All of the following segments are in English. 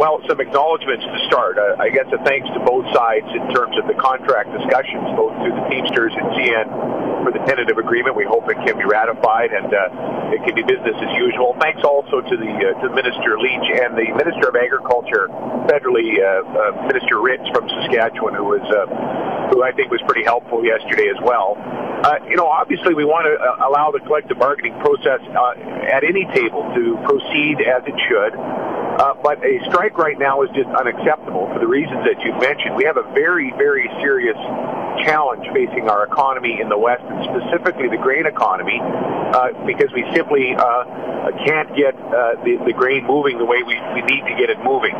Well, some acknowledgments to start. Uh, I guess a thanks to both sides in terms of the contract discussions, both to the Teamsters and CN for the tentative agreement. We hope it can be ratified and uh, it can be business as usual. Thanks also to the uh, to Minister Leitch and the Minister of Agriculture, federally uh, uh, Minister Ritz from Saskatchewan, who was uh, who I think was pretty helpful yesterday as well. You know, obviously we want to allow the collective bargaining process at any table to proceed as it should. Uh, but a strike right now is just unacceptable for the reasons that you've mentioned. We have a very, very serious challenge facing our economy in the West, and specifically the grain economy, uh, because we simply uh, can't get uh, the, the grain moving the way we, we need to get it moving.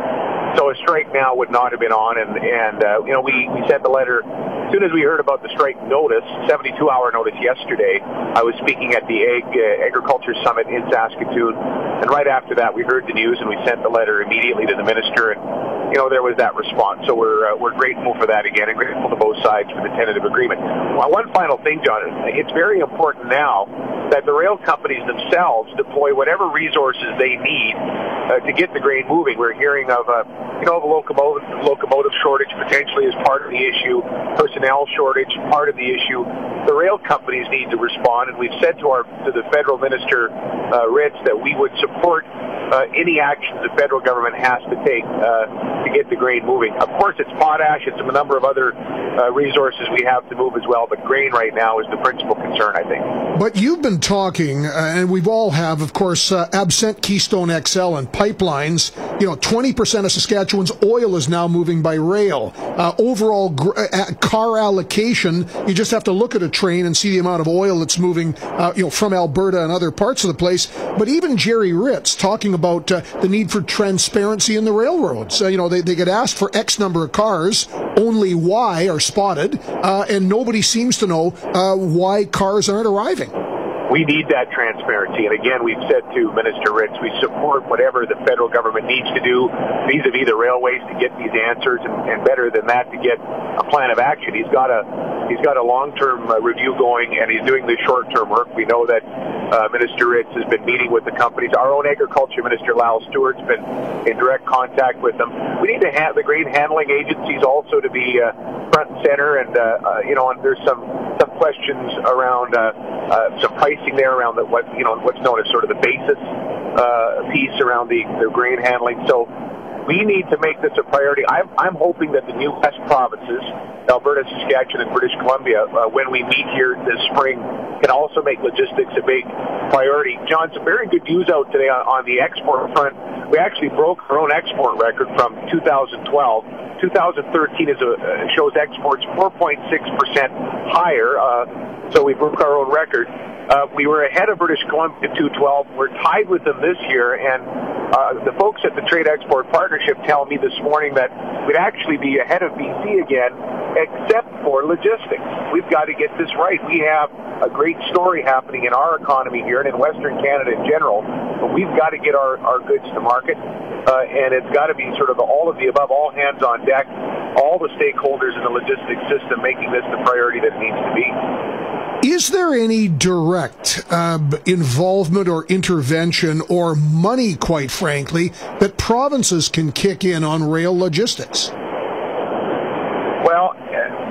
So a strike now would not have been on, and, and uh, you know, we, we sent the letter as soon as we heard about the strike notice, 72-hour notice yesterday, I was speaking at the Ag, uh, Agriculture Summit in Saskatoon, and right after that, we heard the news and we sent the letter immediately to the minister, and you know there was that response. So we're uh, we're grateful for that again, and grateful to both sides for the tentative agreement. Well, one final thing, John, it's very important now that the rail companies themselves deploy whatever resources they need uh, to get the grain moving. We're hearing of a you know of a locomotive locomotive shortage potentially as part of the issue. Personnel shortage part of the issue. The rail companies need to respond, and we've said to our to the federal minister uh, Ritz that we would support uh, any actions the federal government has to take uh, to get the grain moving. Of course, it's potash. It's a number of other uh, resources we have to move as well, but grain right now is the principal concern, I think. But you've been talking, uh, and we've all have, of course, uh, absent Keystone XL and pipelines. You know, 20% of Saskatchewan's oil is now moving by rail. Uh, overall car allocation, you just have to look at a train and see the amount of oil that's moving, you know, from Alberta and other parts of the place. But even Gerry Ritz talking about uh, the need for transparency in the railroads. Uh, you know, they, they get asked for X number of cars, only Y are spotted, uh, and nobody seems to know uh, why cars aren't arriving we need that transparency. And again, we've said to Minister Ritz, we support whatever the federal government needs to do vis-a-vis the railways to get these answers, and, and better than that, to get a plan of action. He's got a he's got a long-term uh, review going, and he's doing the short-term work. We know that uh, Minister Ritz has been meeting with the companies. Our own Agriculture Minister Lyle Stewart's been in direct contact with them. We need to have the grain handling agencies also to be uh, front and center, and uh, uh, you know, and there's some some questions around uh, uh, some pricing there around the, what you know what's known as sort of the basis uh, piece around the, the grain handling. So we need to make this a priority. I'm, I'm hoping that the new West provinces, Alberta, Saskatchewan, and British Columbia, uh, when we meet here this spring, can also make logistics a big priority. John, some very good news out today on, on the export front. We actually broke our own export record from 2012. 2013 is a, uh, shows exports 4.6% higher, uh, so we broke our own record. Uh, we were ahead of British Columbia 212. We're tied with them this year, and uh, the folks at the Trade Export Partnership tell me this morning that we'd actually be ahead of BC again, except for logistics. We've got to get this right. We have a great story happening in our economy here and in Western Canada in general, but we've got to get our, our goods to market, uh, and it's got to be sort of all of the above, all hands on deck, all the stakeholders in the logistics system making this the priority that it needs to be. Is there any direct uh, involvement or intervention or money, quite frankly, that provinces can kick in on rail logistics? Well,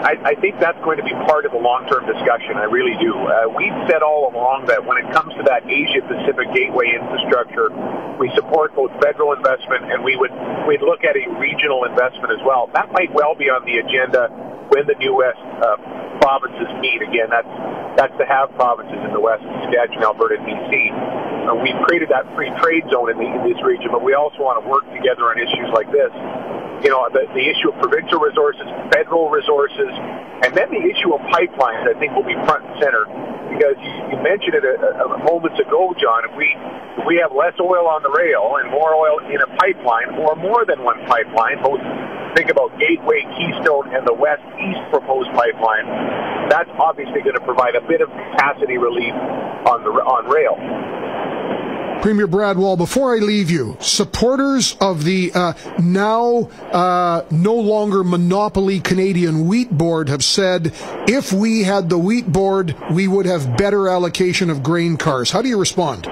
I, I think that's going to be part of the long-term discussion. I really do. Uh, we've said all along that when it comes to that Asia-Pacific gateway infrastructure, we support both federal investment and we would we'd look at a regional investment as well. That might well be on the agenda when the new West uh, provinces meet. Again, that's that's to have provinces in the West, Saskatchewan, Alberta, BC. Uh, we've created that free trade zone in, the, in this region, but we also want to work together on issues like this. You know, the, the issue of provincial resources, federal resources, and then the issue of pipelines, I think, will be front and center. Because you, you mentioned it a, a, a moments ago, John. If we if we have less oil on the rail and more oil in a pipeline, or more than one pipeline, both think about Gateway, Keystone, and the West East proposed pipeline, that's obviously going to provide a bit of capacity relief on the on rail. Premier Brad Wall, before I leave you, supporters of the uh, now uh, no longer monopoly Canadian Wheat Board have said if we had the Wheat Board, we would have better allocation of grain cars. How do you respond?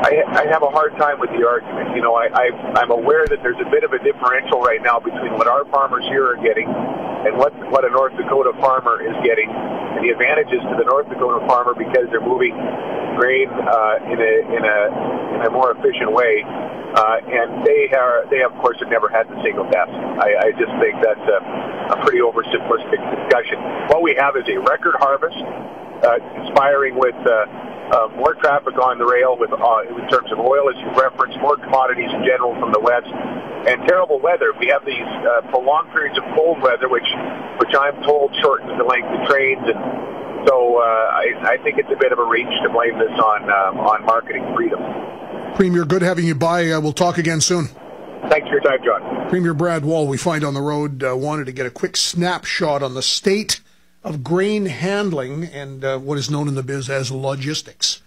I, I have a hard time with the argument. You know, I, I, I'm aware that there's a bit of a differential right now between what our farmers here are getting and what what a North Dakota farmer is getting, and the advantages to the North Dakota farmer because they're moving grain uh, in a in a in a more efficient way. Uh, and they are they of course have never had the single desk. I, I just think that's a, a pretty oversimplistic discussion. What we have is a record harvest, uh, inspiring with. Uh, uh, more traffic on the rail with uh, in terms of oil, as you referenced, more commodities in general from the west, and terrible weather. We have these uh, prolonged periods of cold weather, which which I'm told shortens the length of trains, and so uh, I, I think it's a bit of a reach to blame this on um, on marketing freedom. Premier, good having you by. Uh, we'll talk again soon. Thanks for your time, John. Premier Brad Wall, we find on the road, uh, wanted to get a quick snapshot on the state of grain handling and uh, what is known in the biz as logistics.